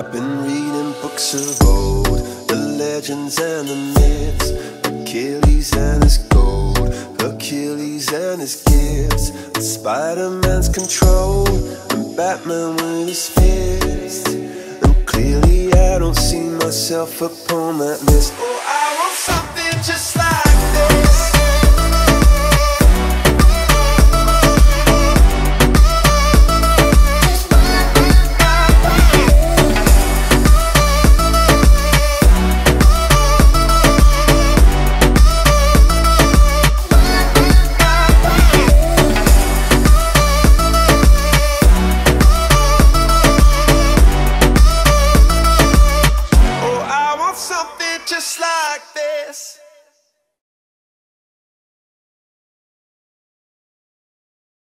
I've been reading books of old, the legends and the myths, Achilles and his gold, Hercules and his gifts, and Spider-Man's control, and Batman with his fist. And clearly I don't see myself upon that list. I want something just like this.